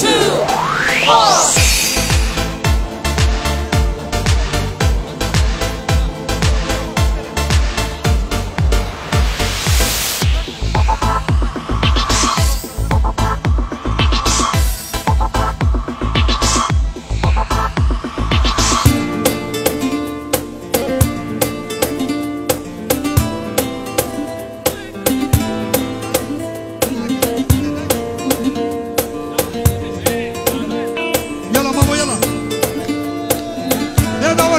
two.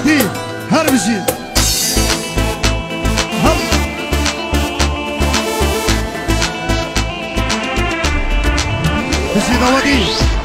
يا دعوتي هربشي هل بشي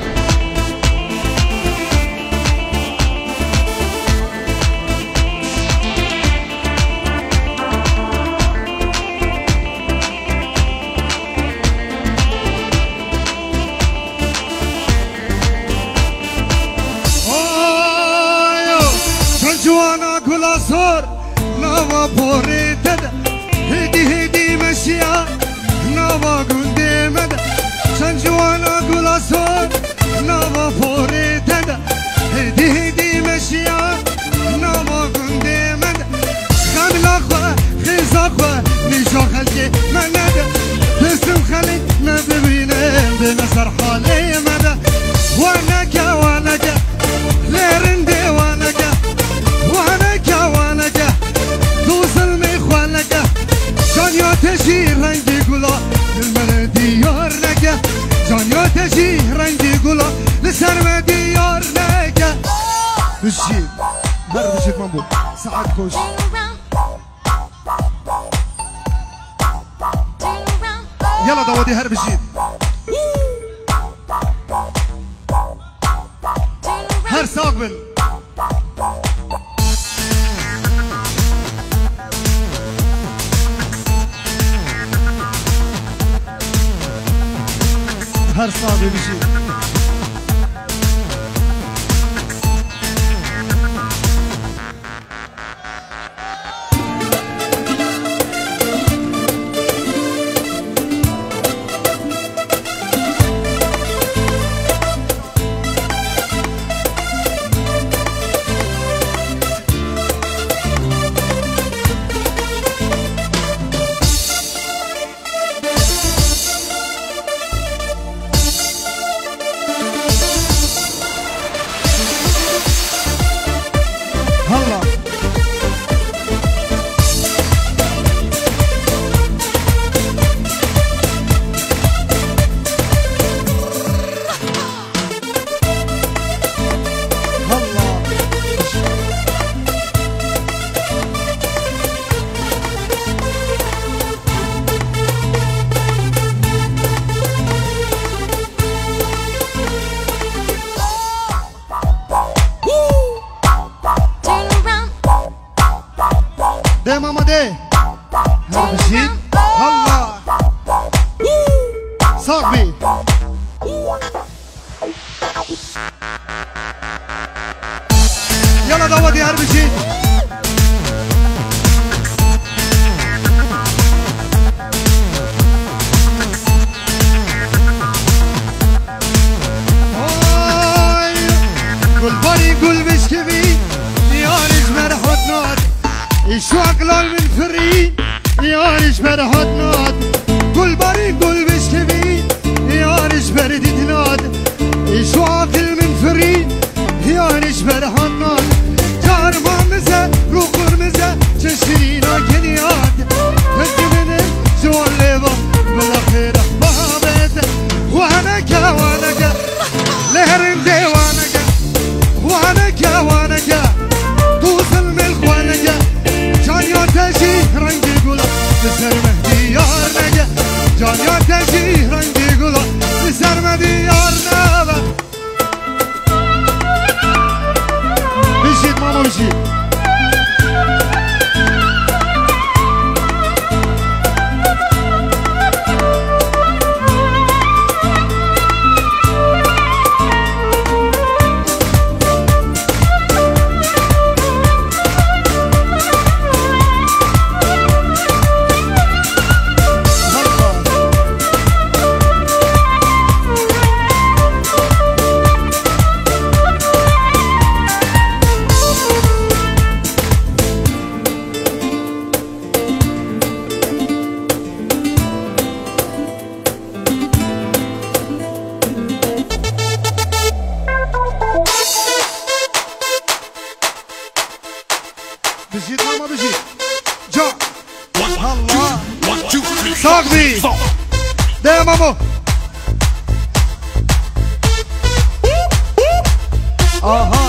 Ana gula sor Nava pore dede Hedi hedi meşya Nava gül demede Sen cuvana gula sor Nava pore تجي رنگي گلا للمر ديار نكا جان يا تجي رنگي گلا لسر ديار نكا بشيل هر بشيل مامبو ساعد كوش يلا داودي هر بشيل هر ساقبل her saniye. ده ماما ده هر بشيل هلا صاحبي يلا داودي هر بشيل یارش مرحوت ناد گل باری گل بشکوی یارش بردید ناد ایشو عاقل من فری یارش مرحوت Talk me. Damn, mama. Uh huh.